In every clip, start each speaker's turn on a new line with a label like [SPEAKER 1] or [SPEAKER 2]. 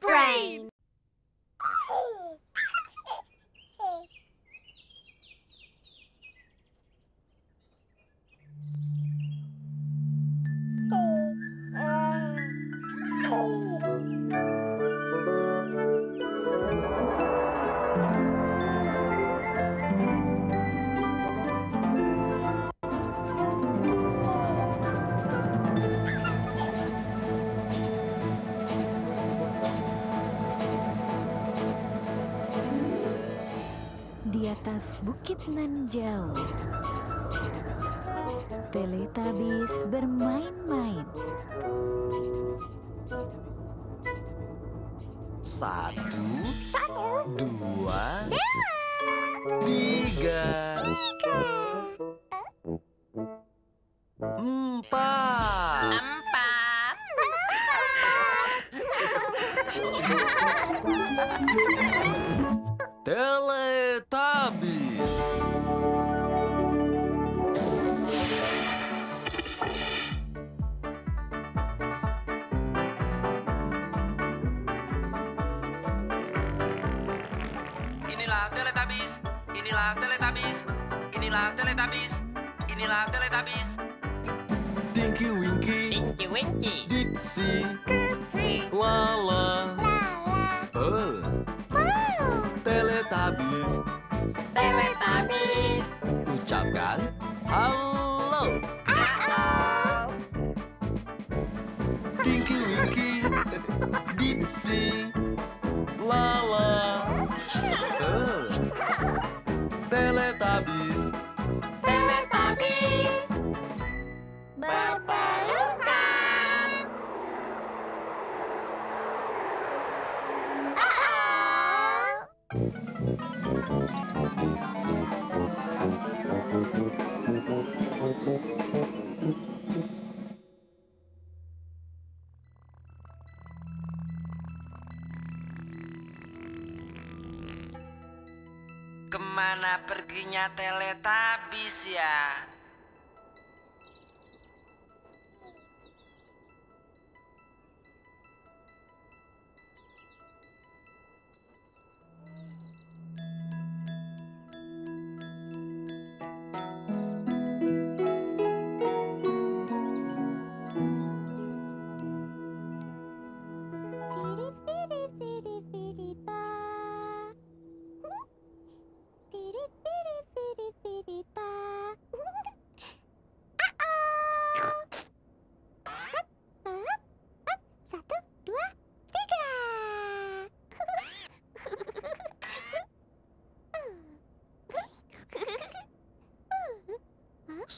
[SPEAKER 1] brain!
[SPEAKER 2] Atas bukit nan jauh, Teletubbies bermain-main.
[SPEAKER 3] Satu, dua, tiga, empat.
[SPEAKER 4] Inilah Teletubbies. Inilah Teletubbies.
[SPEAKER 3] Tinky Winky,
[SPEAKER 1] Tinky Winky.
[SPEAKER 3] Dipsy, Lala,
[SPEAKER 1] Ke
[SPEAKER 4] mana perginya Teletubbies ya?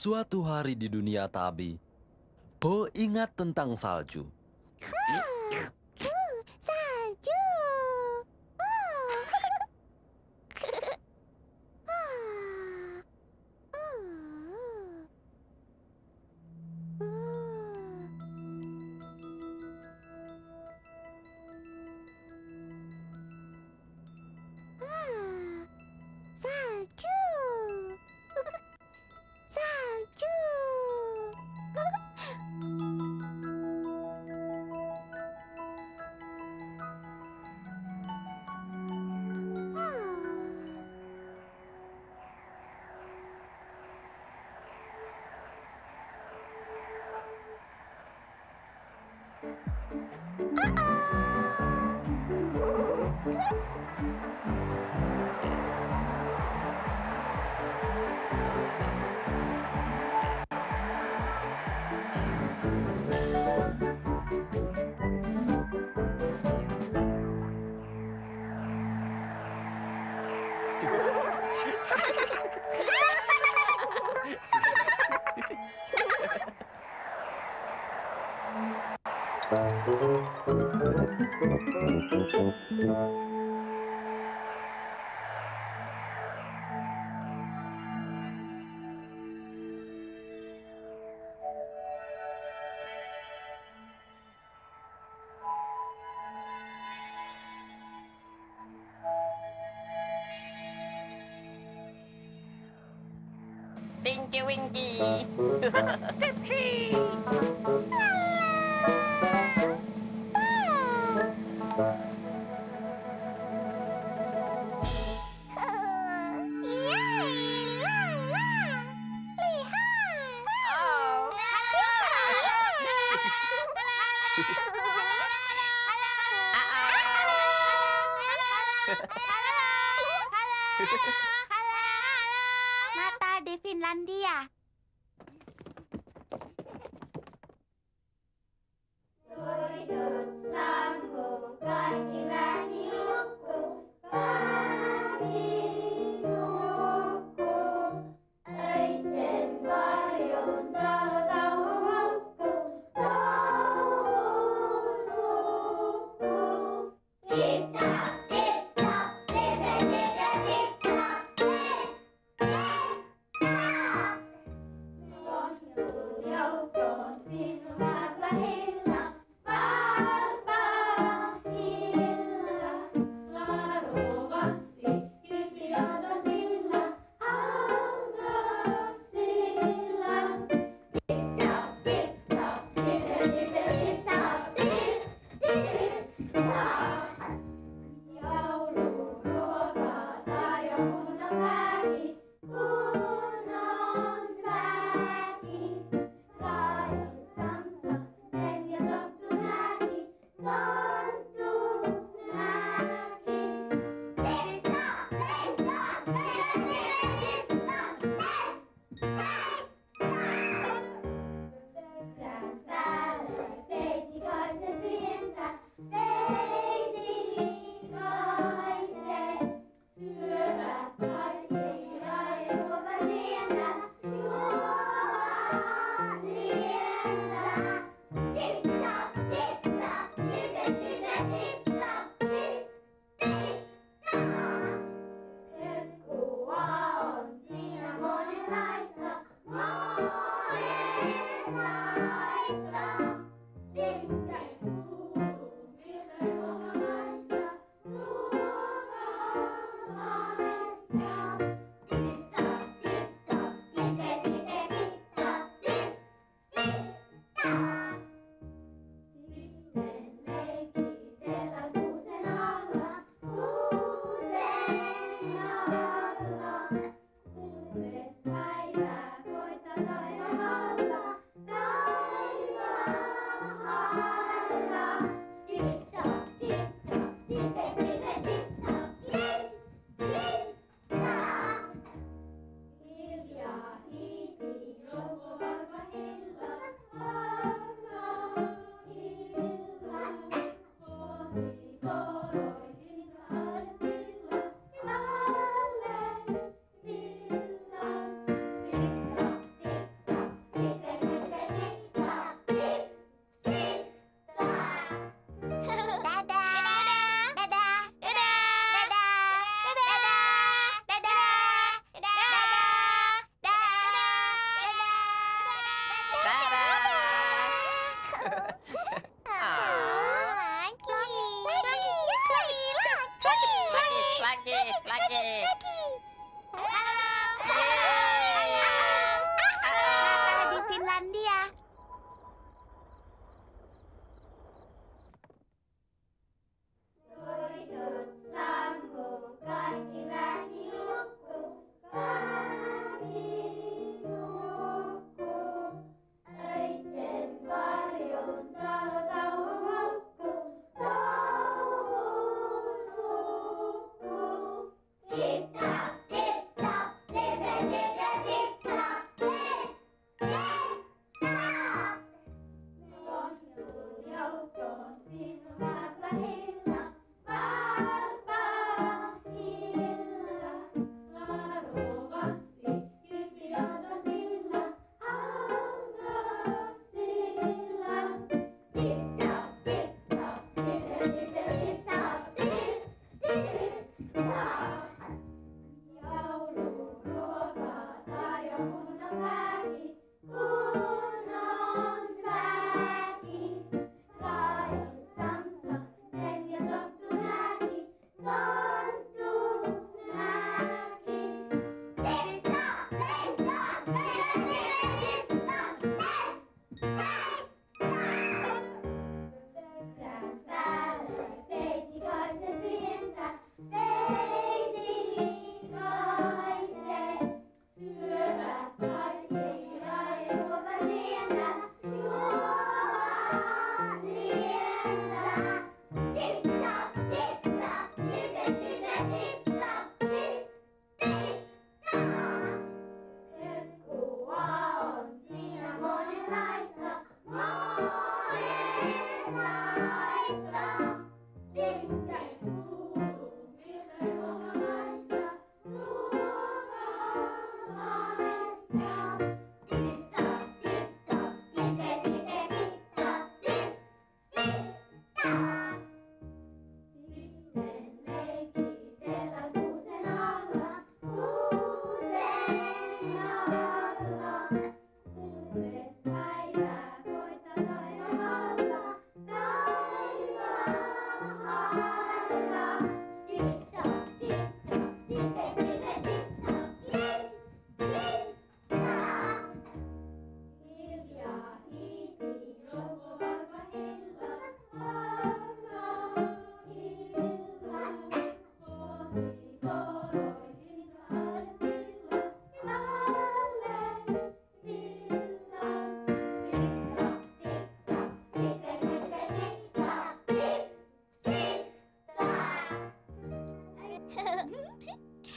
[SPEAKER 3] Suatu hari di dunia Tabi, Po ingat tentang salju.
[SPEAKER 5] Uh-oh!
[SPEAKER 1] Tinky Winky.
[SPEAKER 5] Ah. Finlandia. Wow.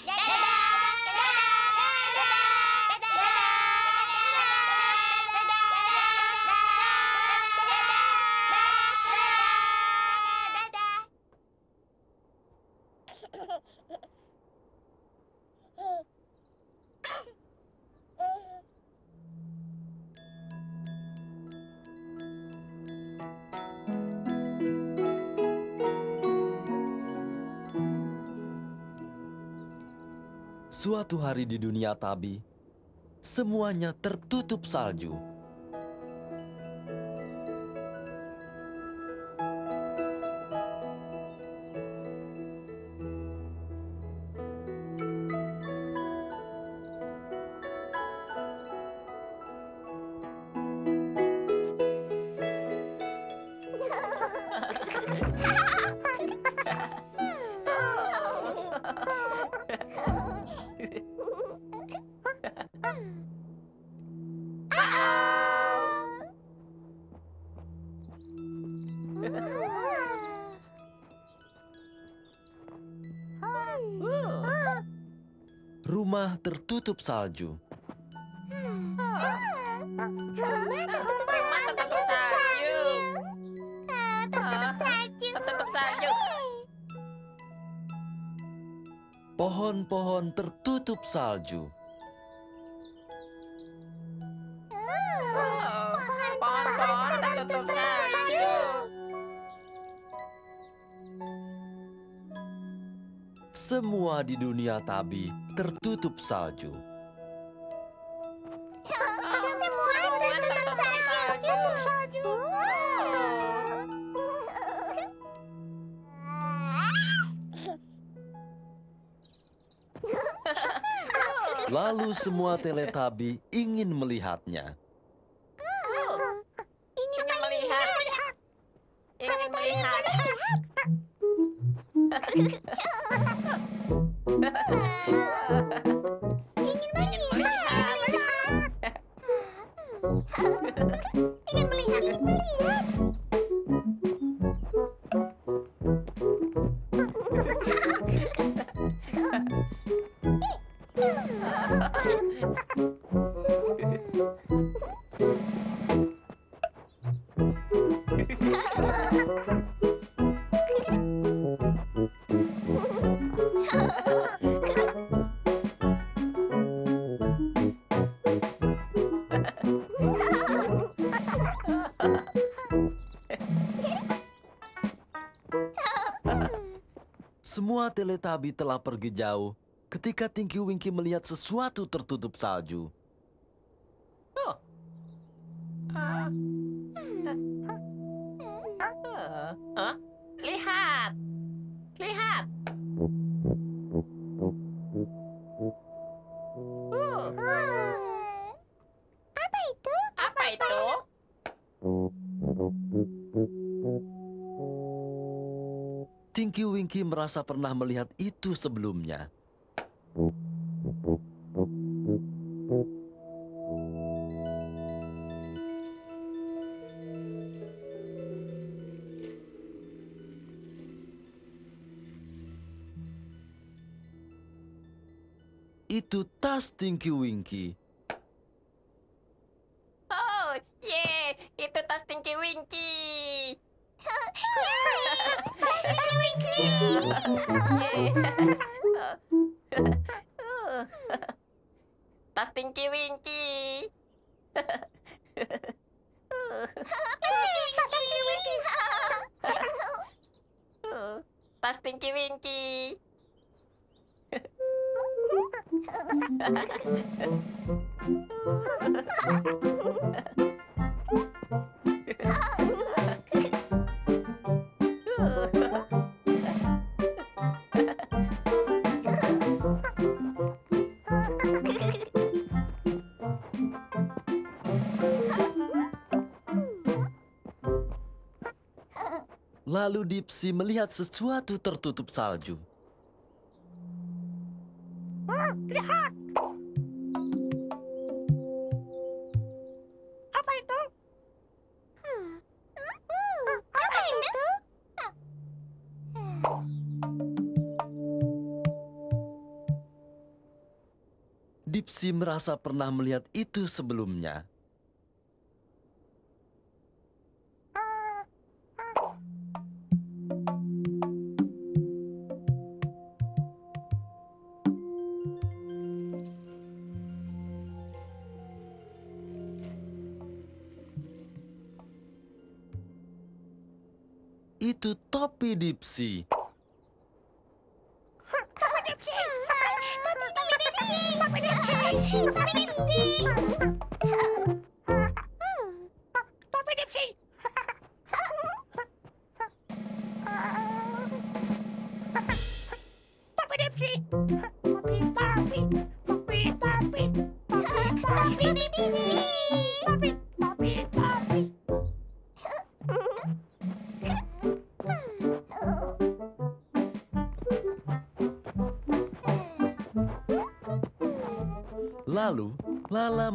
[SPEAKER 5] Daddy!
[SPEAKER 3] Suatu hari di dunia Tabi, semuanya tertutup salju. Tertutup salju.
[SPEAKER 1] Rumah tertutup salju. Oh, Tertutup salju.
[SPEAKER 3] Pohon-pohon tertutup salju. Semua di dunia Tabi tertutup salju.
[SPEAKER 1] Semua tertutup salju.
[SPEAKER 3] Lalu semua teletabi ingin melihatnya.
[SPEAKER 1] Ingin melihat. Ingin melihat. Ha ha
[SPEAKER 3] ha! Teletabi telah pergi jauh ketika Tinky Winky melihat sesuatu tertutup salju. Merasa pernah melihat itu sebelumnya. Itu tas Tinky Winky.
[SPEAKER 1] Oh, ye, itu tas Tinky Winky. Tas Tinky Winky. Tas Tinky Winky.
[SPEAKER 4] Lalu Dipsy melihat sesuatu tertutup salju.
[SPEAKER 5] Apa itu? Apa itu?
[SPEAKER 4] Dipsy merasa pernah melihat itu sebelumnya. Itu topi Dipsy. Lalu,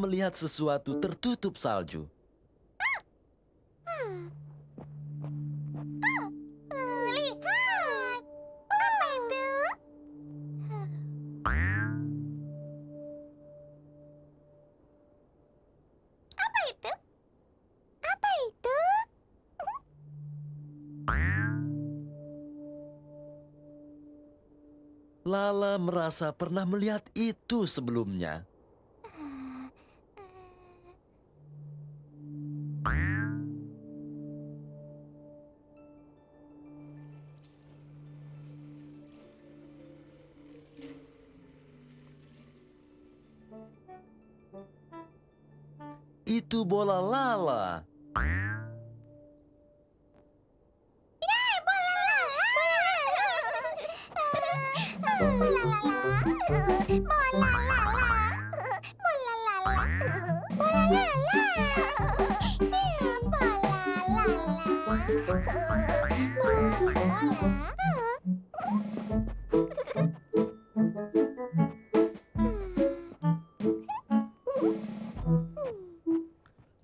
[SPEAKER 4] melihat sesuatu tertutup salju.
[SPEAKER 5] Lihat. Apa itu? Apa itu? Apa itu?
[SPEAKER 4] Lala merasa pernah melihat itu sebelumnya.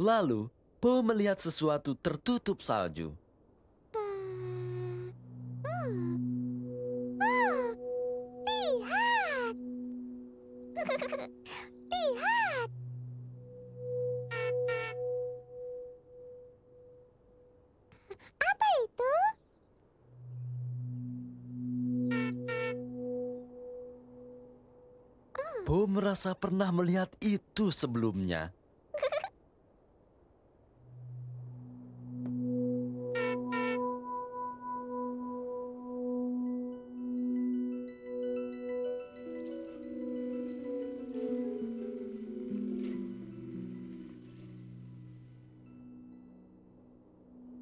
[SPEAKER 4] Lalu, Po melihat sesuatu tertutup salju. Po merasa pernah melihat itu sebelumnya.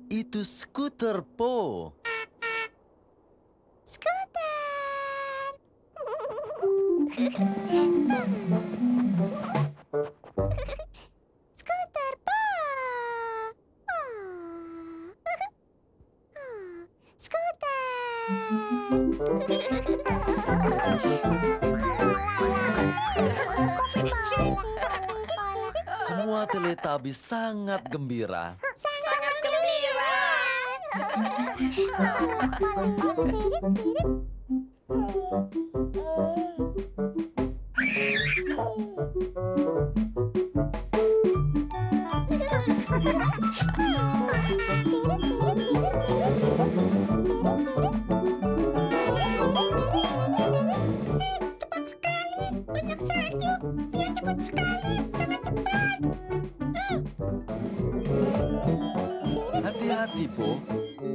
[SPEAKER 4] Itu skuter Po. Semua Teletubbies sangat gembira.
[SPEAKER 1] Sangat gembira.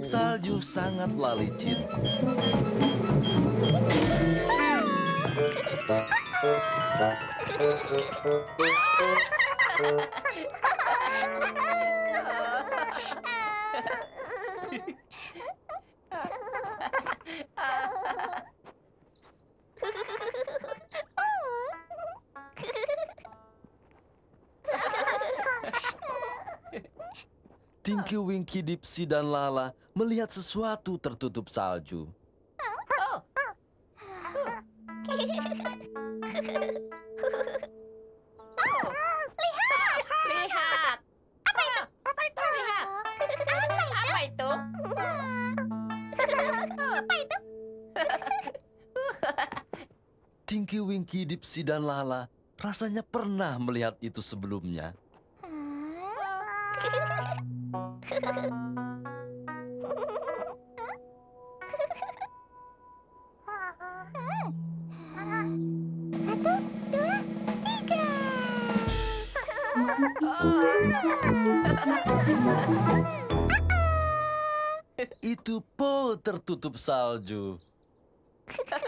[SPEAKER 3] salju sangatlah licin. Tinky Winky Dipsy dan Lala melihat sesuatu tertutup salju.
[SPEAKER 1] Lihat. Apa itu? Apa itu? Lihat. Apa itu?
[SPEAKER 3] Tinky Winky Dipsy dan Lala rasanya pernah melihat itu sebelumnya. Itu Po tertutup salju.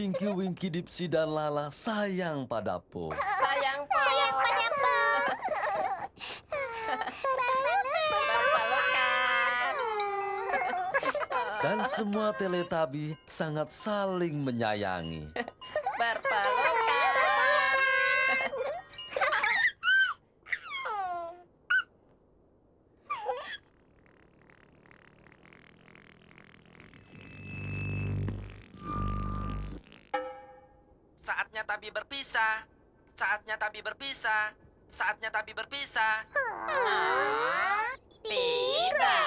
[SPEAKER 3] Tinky Winky Dipsy dan Lala sayang pada Po.
[SPEAKER 1] Sayang Po.
[SPEAKER 5] Sayang pada Po.
[SPEAKER 1] Berpelukan.
[SPEAKER 3] Dan semua teletabi sangat saling menyayangi.
[SPEAKER 1] Berpelukan.
[SPEAKER 4] Tabi berpisah. Saatnya Tabi berpisah. Saatnya Tabi berpisah.
[SPEAKER 1] Tidak.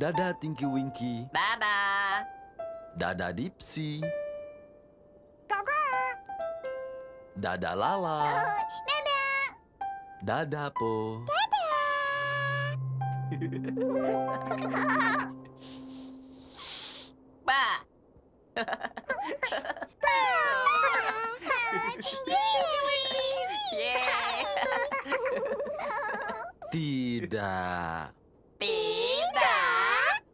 [SPEAKER 3] Dadah Tinky Winky,
[SPEAKER 1] Dadah.
[SPEAKER 3] dadah Dipsy. Dadah Lala.
[SPEAKER 5] Dadah.
[SPEAKER 3] Dadah Po.
[SPEAKER 1] Ba. Yeay.
[SPEAKER 3] Tidak.
[SPEAKER 1] Tidak.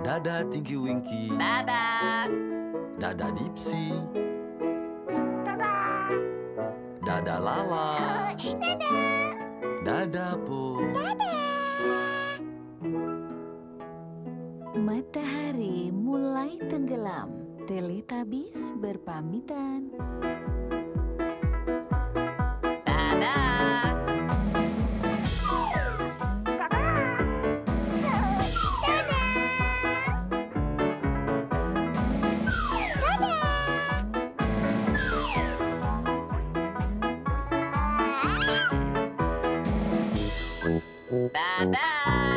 [SPEAKER 3] Dadah Tinky Winky.
[SPEAKER 1] Dadah.
[SPEAKER 3] Dadah Dipsy. Dadah Lala. Dadah Po.
[SPEAKER 2] Matahari mulai tenggelam. Teletubbies berpamitan.
[SPEAKER 1] Dadah. Bye bye.